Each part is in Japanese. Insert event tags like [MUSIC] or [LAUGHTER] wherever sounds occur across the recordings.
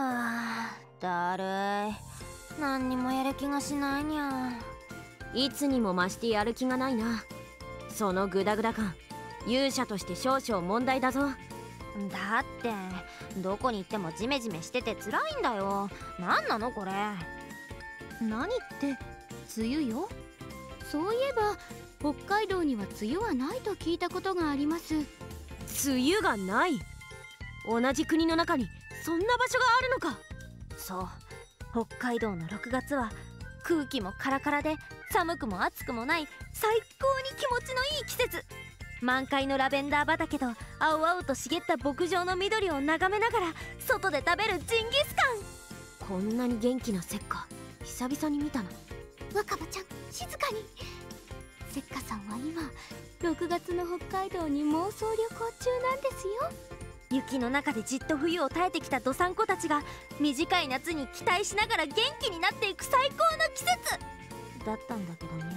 あだるい。何にもやる気がしないにゃ。いつにも増してやる気がないな。そのグダグダ感。勇者として少々問題だぞ。だってどこに行ってもジメジメしてて辛いんだよ。何なのこれ。何って梅雨よ。そういえば北海道には梅雨はないと聞いたことがあります。梅雨がない？同じ国の中にそんな場所があるのか。そう北海道の6月は空気もカラカラで寒くも暑くもない最高に気持ちのいい季節。満開のラベンダー畑と青々と茂った牧場の緑を眺めながら外で食べるジンギスカン。こんなに元気なセッカ久々に見たな若葉ちゃん静かに。せっかさんは今6月の北海道に妄想旅行中なんですよ。雪の中でじっと冬を耐えてきたどさんこたちが短い夏に期待しながら元気になっていく最高の季節。だったんだけどね。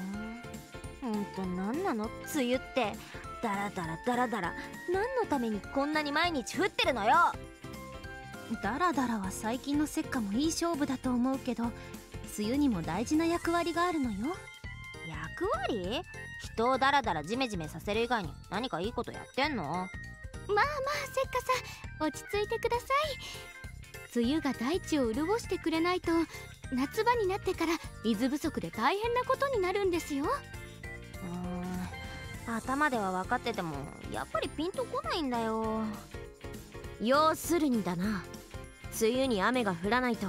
ほんと何なの？梅雨って。ダラダラダラダラ何のためにこんなに毎日降ってるのよ。ダラダラは最近のせっかもいい勝負だと思うけど梅雨にも大事な役割があるのよ。役割？人をダラダラジメジメさせる以外に何かいいことやってんの？まあまあせっかさん落ち着いてください。梅雨が大地を潤してくれないと夏場になってから水不足で大変なことになるんですよ。うん頭では分かっててもやっぱりピンとこないんだよ。要するにだな。梅雨に雨が降らないと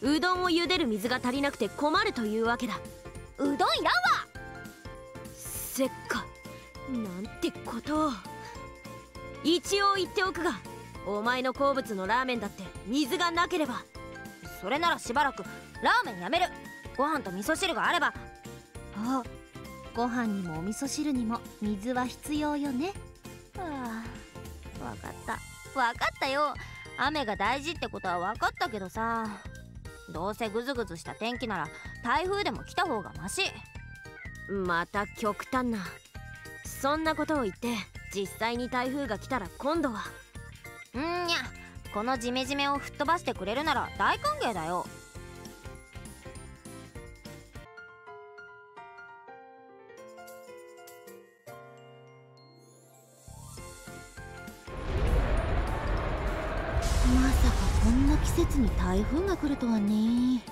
うどんを茹でる水が足りなくて困るというわけだ。うどんいらんわ。せっか。なんてことを一応言っておくがお前の好物のラーメンだって水がなければ。それならしばらくラーメンやめる。ご飯と味噌汁があれば。あご飯にもお味噌汁にも水は必要よね。はあ分かった。分かったよ。雨が大事ってことは分かったけどさ。どうせグズグズした天気なら台風でも来た方がマシ。また極端な。そんなことを言って実際に台風が来たら今度は。んにゃ。このジメジメを吹っ飛ばしてくれるなら大歓迎だよ。まさかこんな季節に台風が来るとはね。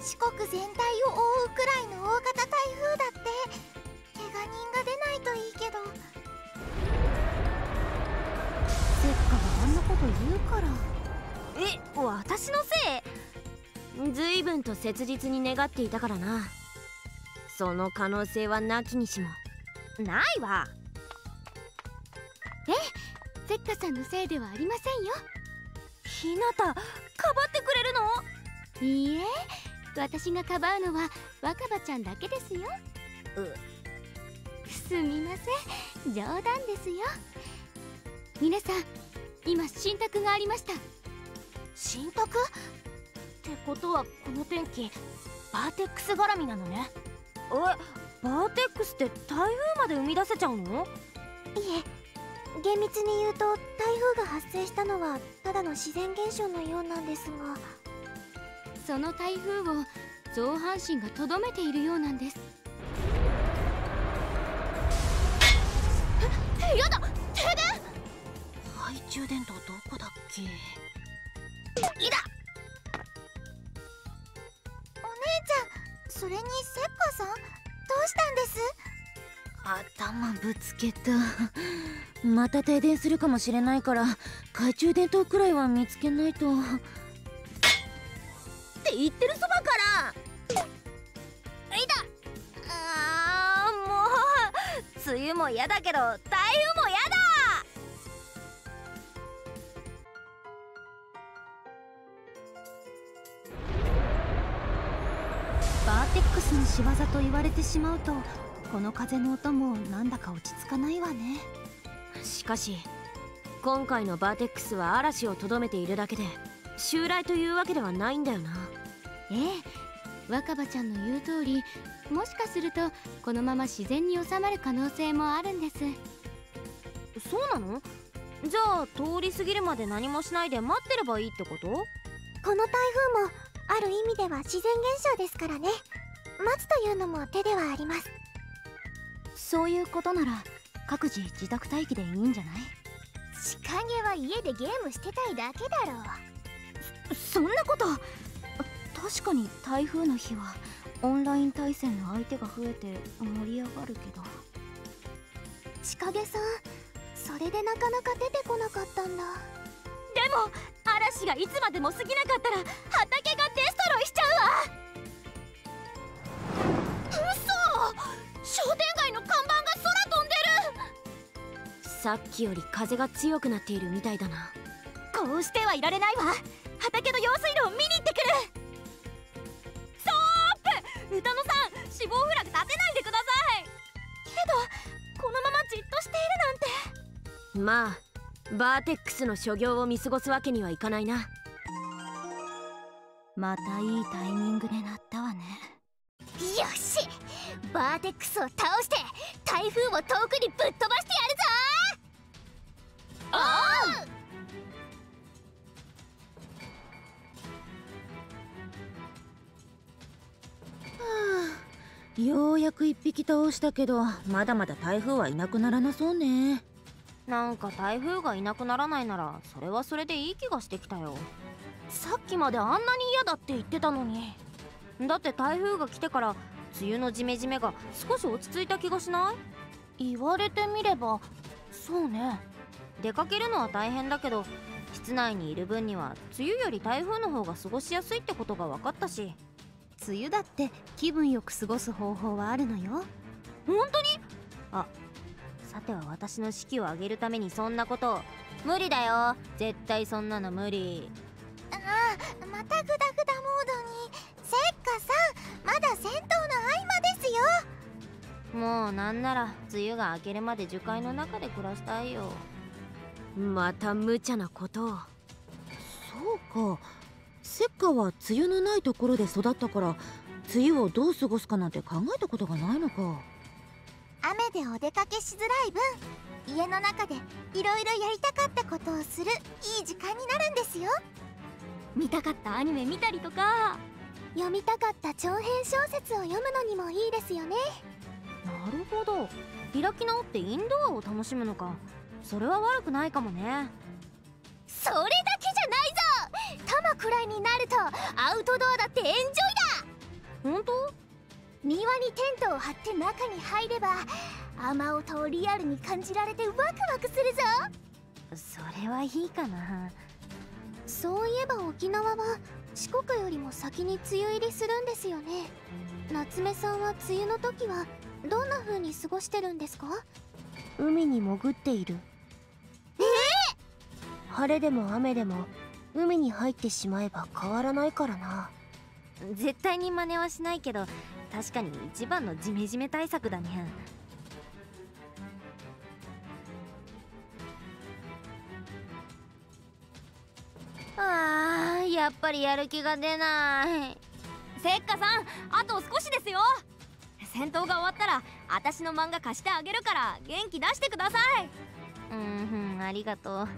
四国全体を覆うくらいの大型台風だって。こと言うから。え私のせい？随分と切実に願っていたからな。その可能性はなきにしも。ないわ。えせっかさんのせいではありませんよ。ひなたかばってくれるの？いいえ私がかばうのは若葉ちゃんだけですよ。すみません。冗談ですよ。皆さん今新宅がありました。新宅？ってことはこの天気バーテックス絡みなのね。えバーテックスって台風まで生み出せちゃうの？いえ厳密に言うと台風が発生したのはただの自然現象のようなんですが。その台風を造反神がとどめているようなんです。えやだ中電灯どこだっけ？いだ。お姉ちゃんそれにせっかさんどうしたんです？頭ぶつけた。[LAUGHS] また停電するかもしれないから懐中電灯くらいは見つけないと。って言ってるそばから。いだ。あーもう梅雨も嫌だけど台風もバーテックスの仕業と言われてしまうとこの風の音もなんだか落ち着かないわね。しかし今回のバーテックスは嵐をとどめているだけで襲来というわけではないんだよな。ええ若葉ちゃんの言う通りもしかするとこのまま自然に収まる可能性もあるんです。そうなの？じゃあ通り過ぎるまで何もしないで待ってればいいってこと？この台風もある意味では自然現象ですからね。待つというのも手ではあります。そういうことなら各自自宅待機でいいんじゃない？仕掛けは家でゲームしてたいだけだろう。そんなこと。確かに台風の日はオンライン対戦の相手が増えて盛り上がるけど。千景さんそれでなかなか出てこなかったんだ。でも嵐がいつまでも過ぎなかったら畑がデストロイしちゃうわ。嘘！商店街の看板が空飛んでる。さっきより風が強くなっているみたいだな。こうしてはいられないわ。畑の用水路を見に行ってくる。ストップ！歌野さん死亡フラグ立てないでください。けどこのままじっとしているなんて。まあバーテックスの所業を見過ごすわけにはいかないな。またいいタイミングで鳴ったわね。よし。バーテックスを倒して台風を遠くにぶっ飛ばしてやるぞ。ああ。ようやく一匹倒したけどまだまだ台風はいなくならなそうねなんか台風がいなくならないならそれはそれでいい気がしてきたよ。さっきまであんなに嫌だって言ってたのに。だって台風が来てから梅雨のジメジメが少し落ち着いた気がしない？言われてみればそうね。出かけるのは大変だけど室内にいる分には梅雨より台風の方が過ごしやすいってことが分かったし。梅雨だって気分よく過ごす方法はあるのよ。本当に？あさては私の士気を上げるためにそんなことを。無理だよ。絶対そんなの無理。ああまたグダグダモードに。せっかさんまだ戦闘の合間ですよ。もうなんなら梅雨が明けるまで樹海の中で暮らしたいよ。また無茶なことを。そうか。セッカは梅雨のないところで育ったから梅雨をどう過ごすかなんて考えたことがないのか雨でお出かけしづらい分家の中でいろいろやりたかったことをするいい時間になるんですよ。見たかったアニメ見たりとか。読みたかった長編小説を読むのにもいいですよね。なるほど。開き直ってインドアを楽しむのか。それは悪くないかもね。それだけじゃないぞ。タマくらいになるとアウトドアだってエンジョイだ。本当？庭にテントを張って中に入れば雨音をリアルに感じられてワクワクするぞ。それはいいかな。そういえば沖縄は四国よりも先に梅雨入りするんですよね。夏目さんは梅雨の時はどんな風に過ごしてるんですか？海に潜っている。えー、晴れでも雨でも海に入ってしまえば変わらないからな。絶対に真似はしないけど確かに一番のジメジメ対策だね。あーやっぱりやる気が出ない。せっかさんあと少しですよ。戦闘が終わったら私の漫画貸してあげるから元気出してください。うんうんありがとう。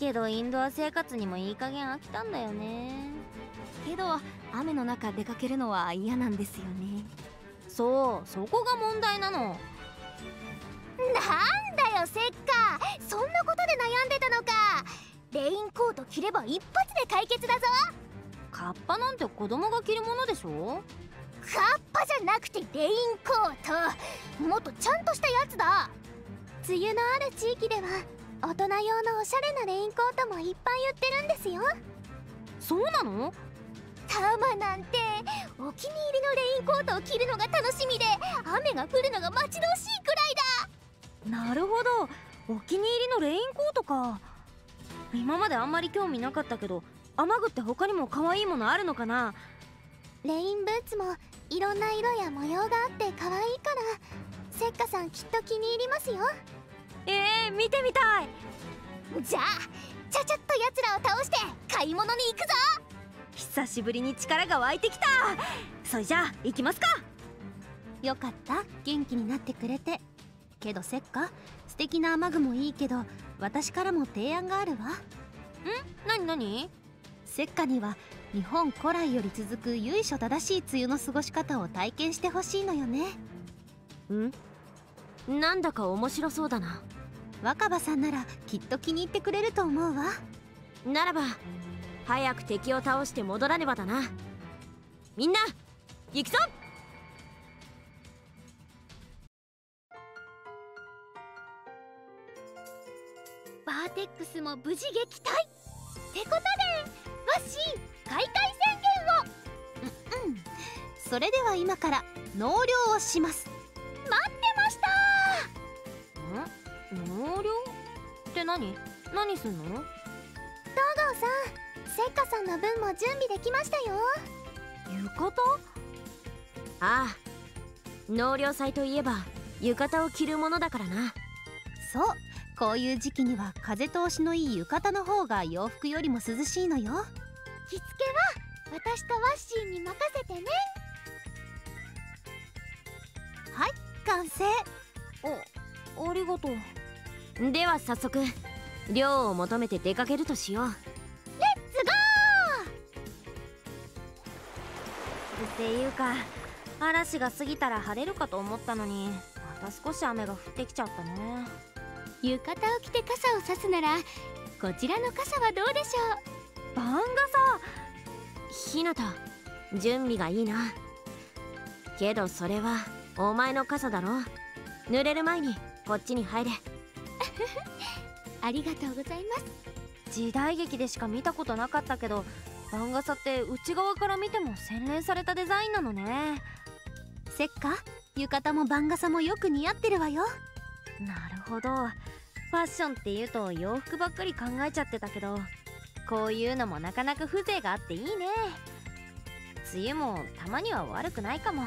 けどインドア生活にもいい加減飽きたんだよね。けど雨の中出かけるのは嫌なんですよね。そうそこが問題なの。なんだよせっか。そんなことで悩んでたのか。レインコート着れば一発で解決だぞ。カッパなんて子供が着るものでしょ？カッパじゃなくてレインコート。もっとちゃんとしたやつだ。梅雨のある地域では大人用のおしゃれなレインコートもいっぱい売ってるんですよ。そうなの？タマなんてお気に入りのレインコートを着るのが楽しみで雨が降るのが待ち遠しいくらいだ。なるほど。お気に入りのレインコートか。今まであんまり興味なかったけど雨具って他にも可愛いものあるのかな？レインブーツもいろんな色や模様があって可愛いからせっかさんきっと気に入りますよえー、見てみたい。じゃあちゃちゃっとやつらを倒して買い物に行くぞ。久しぶりに力が湧いてきた。それじゃあ行きますか。よかった。元気になってくれて。けどせっか。素敵な雨具もいいけど私からも提案があるわ。ん？なになにせっかには日本古来より続く由緒正しい梅雨の過ごし方を体験してほしいのよね。ん？なんだか面白そうだな若葉さんならきっと気に入ってくれると思うわ。ならば早く敵を倒して戻らねばだな。みんな行くぞ！バーテックスも無事撃退！ってことでワッシー開会宣うん。それでは今から納涼をします納涼って何？何すんの？東郷さんせっかさんの分も準備できましたよ。浴衣？ああ納涼祭といえば浴衣を着るものだからな。そうこういう時期には風通しのいい浴衣の方が洋服よりも涼しいのよ。着付けは私とワッシーに任せてね。はい完成。あありがとうでは早速寮を求めて出かけるとしよう。っていうか嵐が過ぎたら晴れるかと思ったのにまた少し雨が降ってきちゃったね。浴衣を着て傘を差すならこちらの傘はどうでしょ番傘!ひなた準備がいいな。けどそれはお前の傘だろ。濡れる前にこっちに入れ。う [LAUGHS] ありがとうございます。時代劇でしか見たことなかったけど番傘って内側から見ても洗練されたデザインなのね。せっか。浴衣も番傘もよく似合ってるわよ。なるほど。ファッションっていうと洋服ばっかり考えちゃってたけどこういうのもなかなか風情があっていいね。梅雨もたまには悪くないかも